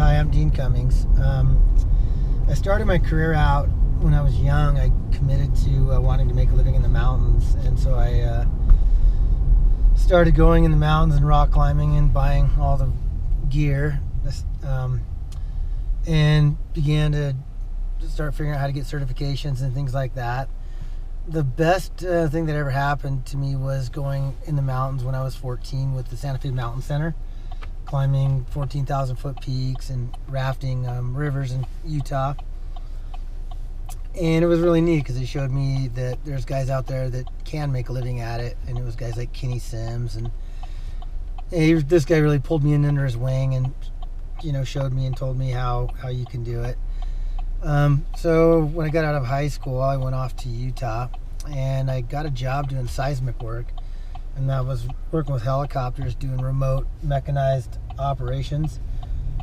Hi, I'm Dean Cummings. Um, I started my career out when I was young. I committed to uh, wanting to make a living in the mountains, and so I uh, started going in the mountains and rock climbing and buying all the gear, um, and began to start figuring out how to get certifications and things like that. The best uh, thing that ever happened to me was going in the mountains when I was 14 with the Santa Fe Mountain Center climbing 14,000 foot peaks and rafting um, rivers in Utah. And it was really neat because it showed me that there's guys out there that can make a living at it. And it was guys like Kenny Sims. And, he, this guy really pulled me in under his wing and, you know, showed me and told me how, how you can do it. Um, so when I got out of high school, I went off to Utah and I got a job doing seismic work and that was working with helicopters doing remote mechanized operations.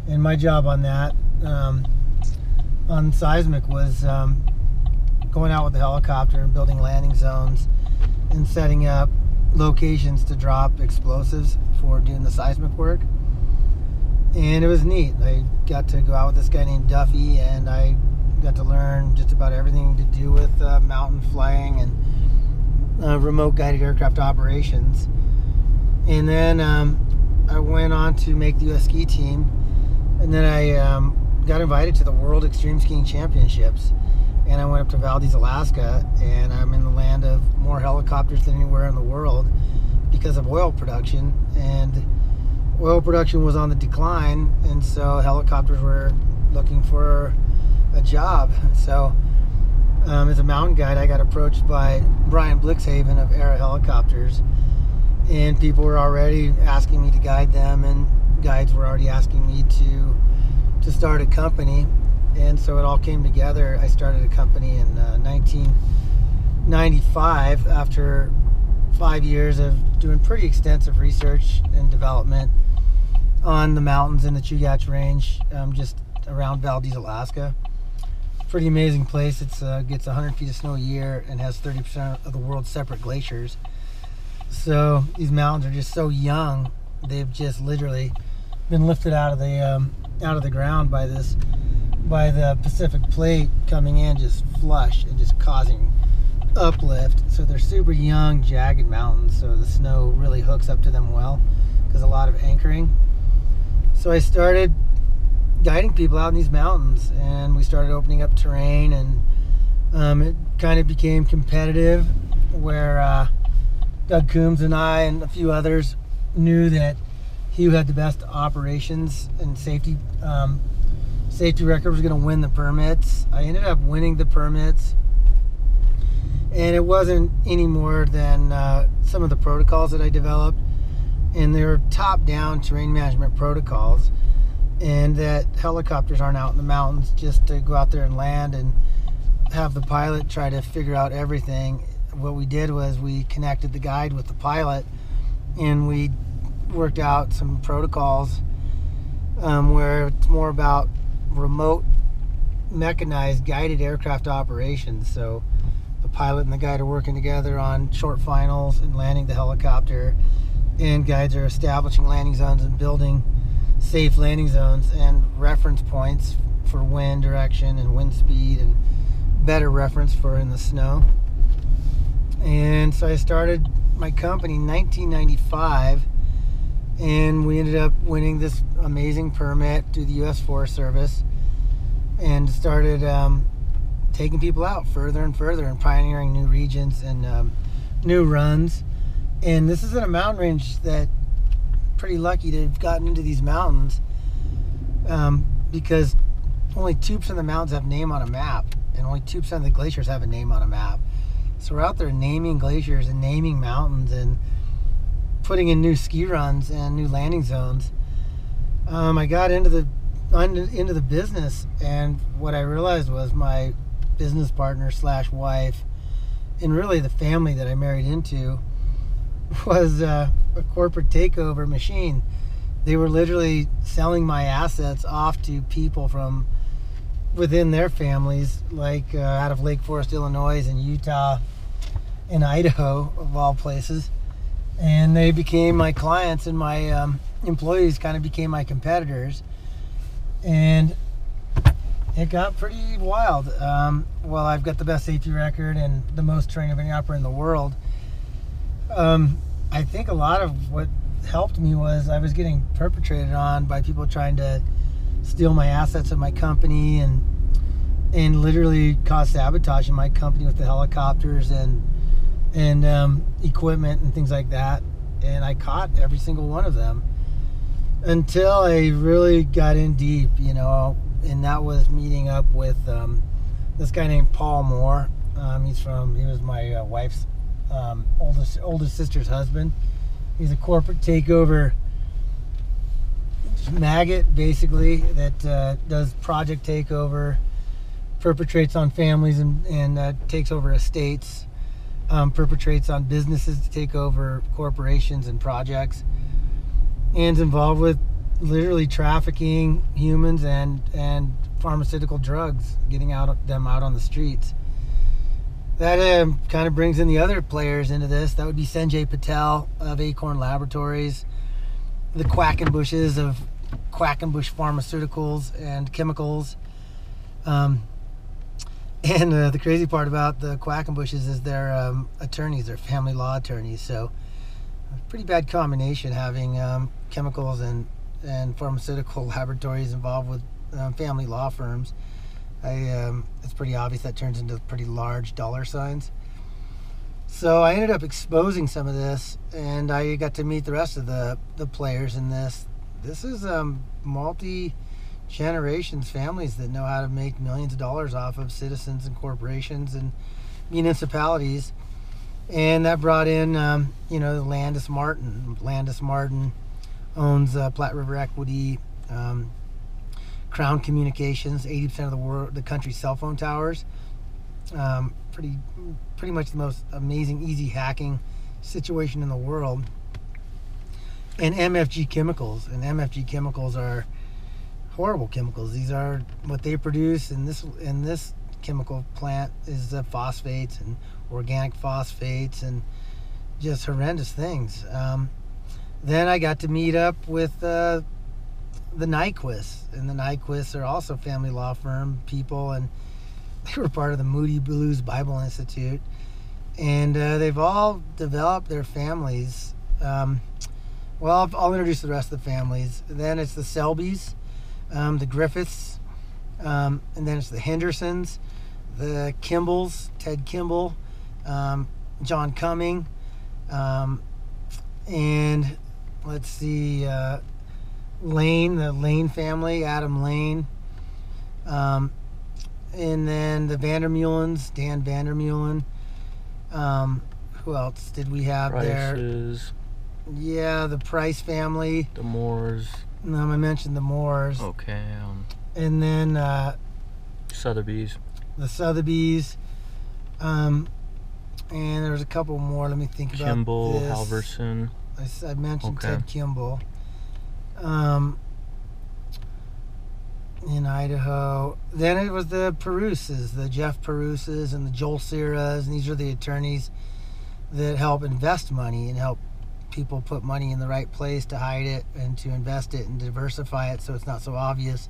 And my job on that, um, on seismic, was um, going out with the helicopter and building landing zones and setting up locations to drop explosives for doing the seismic work. And it was neat. I got to go out with this guy named Duffy, and I got to learn just about everything to do with uh, mountain flying and uh, remote guided aircraft operations. And then um, I went on to make the U.S. ski team, and then I um, got invited to the World Extreme Skiing Championships. And I went up to Valdez, Alaska, and I'm in the land of more helicopters than anywhere in the world because of oil production. And oil production was on the decline, and so helicopters were looking for a job. So um, as a mountain guide, I got approached by Brian Blixhaven of Era Helicopters, and people were already asking me to guide them, and guides were already asking me to to start a company, and so it all came together. I started a company in uh, 1995 after five years of doing pretty extensive research and development on the mountains in the Chugach Range, um, just around Valdez, Alaska pretty amazing place. It uh, gets 100 feet of snow a year and has 30% of the world's separate glaciers. So these mountains are just so young. They've just literally been lifted out of the um, out of the ground by this by the Pacific Plate coming in just flush and just causing uplift. So they're super young, jagged mountains. So the snow really hooks up to them well because a lot of anchoring. So I started guiding people out in these mountains, and we started opening up terrain, and um, it kind of became competitive, where uh, Doug Coombs and I and a few others knew that he who had the best operations and safety um, safety record was going to win the permits. I ended up winning the permits, and it wasn't any more than uh, some of the protocols that I developed, and they were top-down terrain management protocols and that helicopters aren't out in the mountains just to go out there and land and have the pilot try to figure out everything. What we did was we connected the guide with the pilot and we worked out some protocols um, where it's more about remote mechanized guided aircraft operations. So the pilot and the guide are working together on short finals and landing the helicopter, and guides are establishing landing zones and building safe landing zones and reference points for wind direction and wind speed and better reference for in the snow. And so I started my company in 1995 and we ended up winning this amazing permit through the U.S. Forest Service and started um, taking people out further and further and pioneering new regions and um, new runs. And this is in a mountain range that pretty lucky to have gotten into these mountains um, because only 2% of the mountains have name on a map and only 2% of the glaciers have a name on a map. So we're out there naming glaciers and naming mountains and putting in new ski runs and new landing zones. Um, I got into the into the business and what I realized was my business partner slash wife and really the family that I married into was uh, a corporate takeover machine. They were literally selling my assets off to people from within their families, like uh, out of Lake Forest, Illinois, and Utah, and Idaho, of all places. And they became my clients, and my um, employees kind of became my competitors. and it got pretty wild. Um, well, I've got the best safety record and the most training of any operator in the world. Um, I think a lot of what helped me was I was getting perpetrated on by people trying to steal my assets of my company and and literally cause sabotage in my company with the helicopters and and um, equipment and things like that. And I caught every single one of them until I really got in deep, you know, and that was meeting up with um, this guy named Paul Moore. Um, he's from he was my uh, wife's um, oldest oldest sister's husband. He's a corporate takeover maggot, basically that uh, does project takeover, perpetrates on families and, and uh, takes over estates, um, perpetrates on businesses to take over corporations and projects, and is involved with literally trafficking humans and and pharmaceutical drugs, getting out them out on the streets. That um, kind of brings in the other players into this. That would be Sanjay Patel of Acorn Laboratories, the Quackenbushes of Quackenbush Pharmaceuticals and Chemicals. Um, and uh, the crazy part about the Quackenbushes is they're um, attorneys, they're family law attorneys. So, pretty bad combination having um, chemicals and and pharmaceutical laboratories involved with um, family law firms. I, um, it's pretty obvious that turns into pretty large dollar signs. So I ended up exposing some of this, and I got to meet the rest of the, the players in this. This is um, multi generations families that know how to make millions of dollars off of citizens and corporations and municipalities. And that brought in, um, you know, Landis Martin. Landis Martin owns uh, Platte River Equity, um, Crown Communications, 80% of the world, the country's cell phone towers. Um, pretty, pretty much the most amazing, easy hacking situation in the world. And MFG chemicals, and MFG chemicals are horrible chemicals. These are what they produce and this in this chemical plant is uh, phosphates and organic phosphates and just horrendous things. Um, then I got to meet up with uh, the Nyquists, and the Nyquists are also family law firm people, and they were part of the Moody Blues Bible Institute, and uh, they've all developed their families. Um, well, I'll, I'll, introduce the rest of the families. Then it's the Selbys, um, the Griffiths, um, and then it's the Hendersons, the Kimballs, Ted Kimball, um, John Cumming, um, and let's see, uh, Lane, the Lane family, Adam Lane. Um, and then the Vandermeulens, Dan Vandermeulen. Um, who else did we have Prices. there? Yeah, the Price family. The Moores. Um, I mentioned the Moores. Okay. Um, and then uh, Sotheby's. The Sotheby's. Um, and there's a couple more. Let me think about Kimball. Halverson. I, I mentioned okay. Ted Kimball. Um, in Idaho. Then it was the Peruses, the Jeff Peruses and the Joel Siras, and these are the attorneys that help invest money and help people put money in the right place to hide it and to invest it and diversify it so it's not so obvious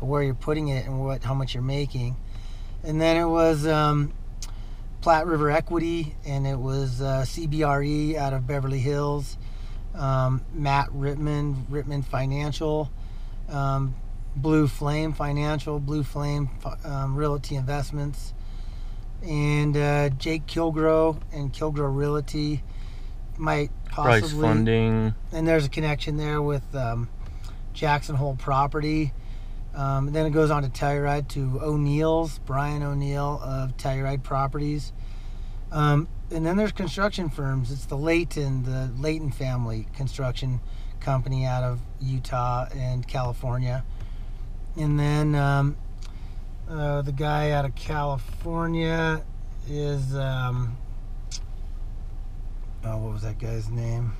where you're putting it and what how much you're making. And then it was um, Platte River Equity, and it was uh, CBRE out of Beverly Hills, um, Matt Rittman, Rittman Financial, um, Blue Flame Financial, Blue Flame um, Realty Investments, and uh, Jake Kilgrow and Kilgrow Realty might possibly. Price funding. And there's a connection there with um, Jackson Hole Property. Um, then it goes on to Telluride to O'Neill's, Brian O'Neill of Telluride Properties. Um, and then there's construction firms. It's the Layton, the Layton family construction company out of Utah and California. And then um, uh, the guy out of California is, um, oh, what was that guy's name?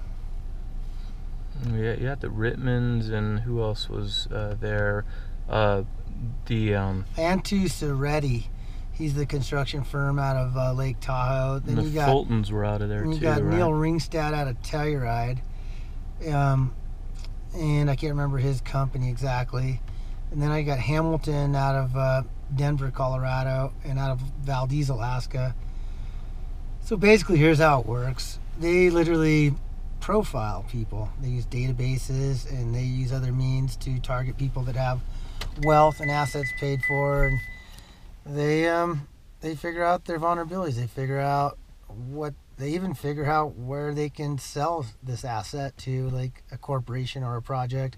Yeah, you had the Rittmans, and who else was uh, there? uh, the um, Antu Soretti. He's the construction firm out of uh, Lake Tahoe. Then the you got, Fultons were out of there you too. You got right? Neil Ringstad out of Telluride, um, and I can't remember his company exactly. and then I got Hamilton out of uh, Denver, Colorado, and out of Valdez, Alaska. So basically, here's how it works. They literally profile people. They use databases and they use other means to target people that have wealth and assets paid for, and they um, they figure out their vulnerabilities. They figure out what they even figure out where they can sell this asset to, like a corporation or a project,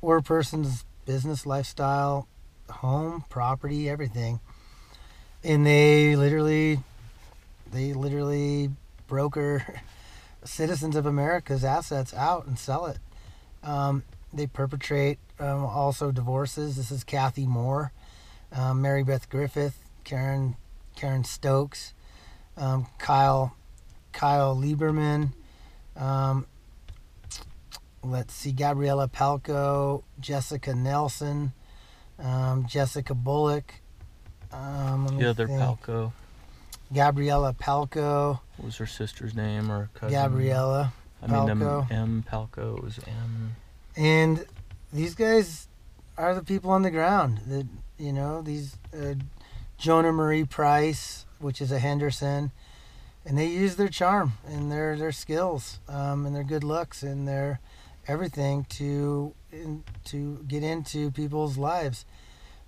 or a person's business, lifestyle, home, property, everything. And they literally, they literally broker citizens of America's assets out and sell it. Um, they perpetrate um, also divorces. This is Kathy Moore, um, Mary Beth Griffith, Karen Karen Stokes, um, Kyle Kyle Lieberman. Um, let's see, Gabriella Palco, Jessica Nelson, um, Jessica Bullock. Um, The other think. Palco. Gabriella Palco. What was her sister's name or cousin? Gabriella. I mean, M, Palco. M Palco. Was M. And these guys are the people on the ground. That you know, these uh, Jonah Marie Price, which is a Henderson, and they use their charm and their their skills um, and their good looks and their everything to in, to get into people's lives,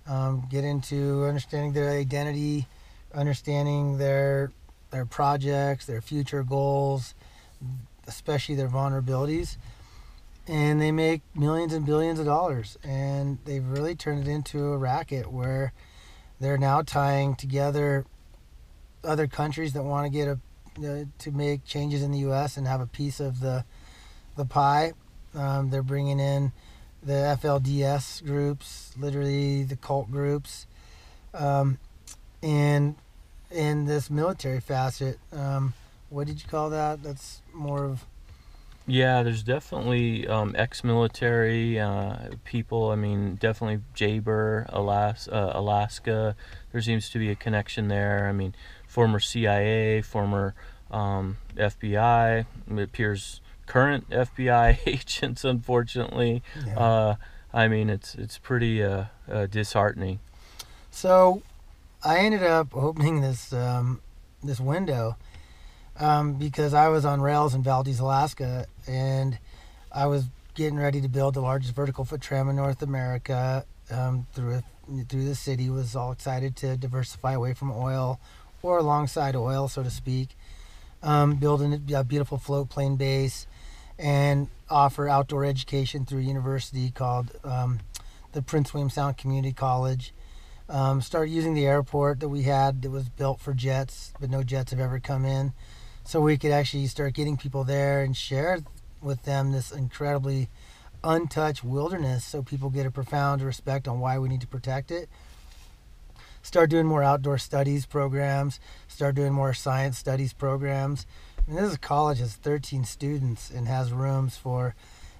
um, get into understanding their identity, understanding their their projects, their future goals, especially their vulnerabilities and they make millions and billions of dollars. And they've really turned it into a racket where they're now tying together other countries that want to get a uh, to make changes in the US and have a piece of the the pie. Um, they're bringing in the FLDS groups literally the cult groups um, and in this military facet um, what did you call that? That's more of Yeah, there's definitely um, ex-military uh, people. I mean, definitely Jaber, Alas- uh, Alaska. There seems to be a connection there. I mean, former CIA, former um, FBI. It appears current FBI agents, unfortunately. yeah. Uh, I mean, it's it's pretty uh, uh, disheartening. So, I ended up opening this um, this window um, because I was on rails in Valdez, Alaska, and I was getting ready to build the largest vertical foot tram in North America um, through through the city. Was all excited to diversify away from oil or alongside oil, so to speak. Um, building a beautiful float plane base and offer outdoor education through a university called um, the Prince William Sound Community College um, start using the airport that we had that was built for jets, but no jets have ever come in. So we could actually start getting people there and share with them this incredibly untouched wilderness so people get a profound respect on why we need to protect it. Start doing more outdoor studies programs, start doing more science studies programs. And this is a college has 13 students and has rooms for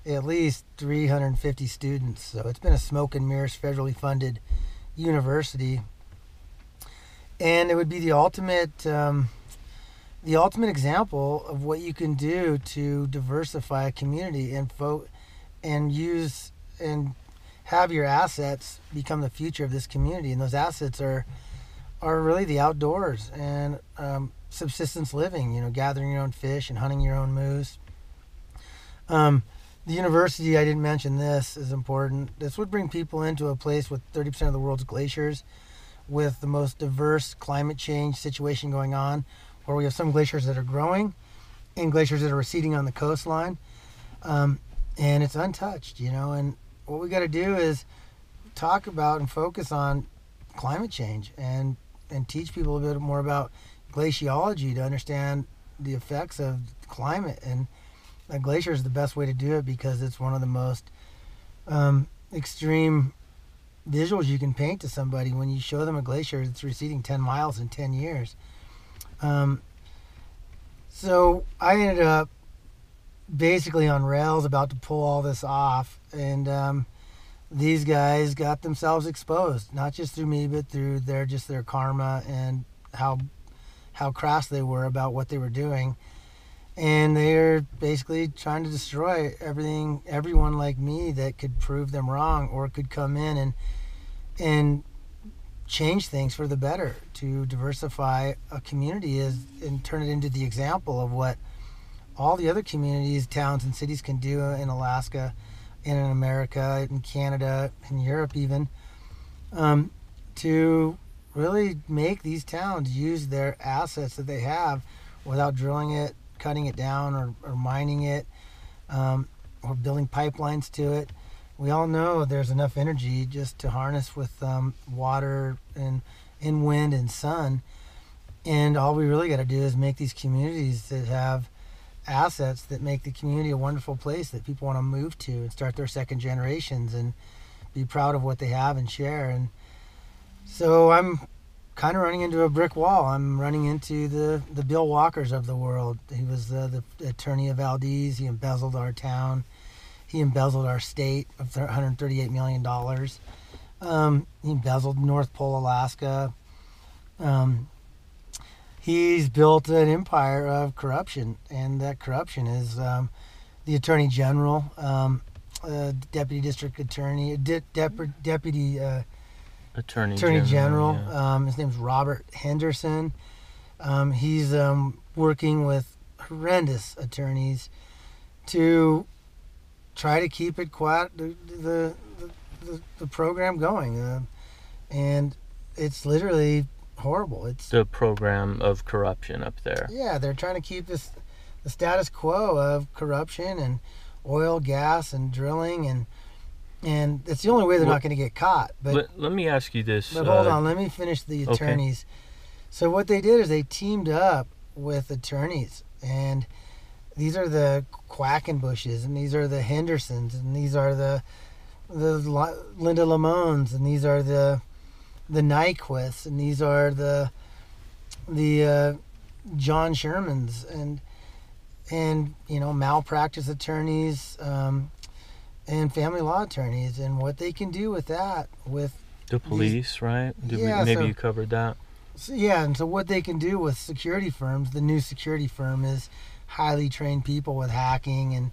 at least 350 students. So it's been a smoke and mirrors federally funded university, and it would be the ultimate, um, the ultimate example of what you can do to diversify a community and vote and use and have your assets become the future of this community. And those assets are are really the outdoors and um, subsistence living. You know, gathering your own fish and hunting your own moose. Um, the university, I didn't mention this, is important. This would bring people into a place with 30% of the world's glaciers, with the most diverse climate change situation going on, where we have some glaciers that are growing and glaciers that are receding on the coastline. Um, and it's untouched, you know. And what we got to do is talk about and focus on climate change and, and teach people a bit more about glaciology to understand the effects of climate and a glacier is the best way to do it because it's one of the most um, extreme visuals you can paint to somebody when you show them a glacier that's receding 10 miles in 10 years. Um, so I ended up basically on rails about to pull all this off, and um, these guys got themselves exposed, not just through me, but through their just their karma and how how crass they were about what they were doing. And they're basically trying to destroy everything, everyone like me that could prove them wrong or could come in and and change things for the better to diversify a community is and turn it into the example of what all the other communities, towns, and cities can do in Alaska, and in America, in Canada, in Europe, even um, to really make these towns use their assets that they have without drilling it, cutting it down, or, or mining it, um, or building pipelines to it. We all know there's enough energy just to harness with um, water and in wind and sun. And all we really got to do is make these communities that have assets that make the community a wonderful place that people want to move to and start their second generations and be proud of what they have and share. And so I'm kind of running into a brick wall. I'm running into the, the Bill Walkers of the world. He was the, the attorney of Valdez. He embezzled our town. He embezzled our state of $138 million. Um, he embezzled North Pole, Alaska. Um, he's built an empire of corruption, and that corruption is um, the attorney general, um, uh, deputy district attorney, de- dep- deputy uh, Attorney, attorney general. yeah. Um, his name's Robert Henderson. Um, he's um, working with horrendous attorneys to try to keep it quiet, the the, the, the program going, uh, and it's literally horrible. It's the program of corruption up there. yeah, they're trying to keep this the status quo of corruption and oil, gas, and drilling, and and it's the only way they're Well, not going to get caught. But let, let me ask you this. but hold uh, on, let me finish the attorneys okay. attorneys. So what they did is they teamed up with attorneys, and these are the Quackenbushes, and these are the Hendersons, and these are the the Linda Lamones, and these are the the Nyquists, and these are the the uh, John Shermans, and and you know malpractice attorneys. Um, and family law attorneys, and what they can do with that, with The police, right? Did Yeah, we, maybe so- you covered that. So, yeah, and so what they can do with security firms, the new security firm is highly trained people with hacking and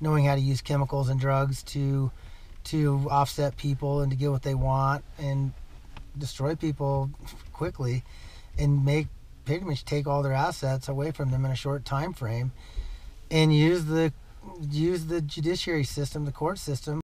knowing how to use chemicals and drugs to to offset people and to get what they want and destroy people quickly and make pretty much take all their assets away from them in a short time frame and use the use the judiciary system, the court system